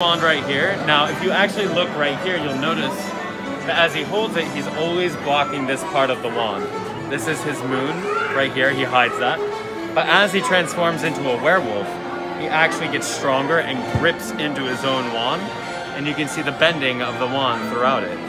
wand right here. Now, if you actually look right here, you'll notice that as he holds it, he's always blocking this part of the wand. This is his moon right here, he hides that. But as he transforms into a werewolf, he actually gets stronger and grips into his own wand, and you can see the bending of the wand throughout it.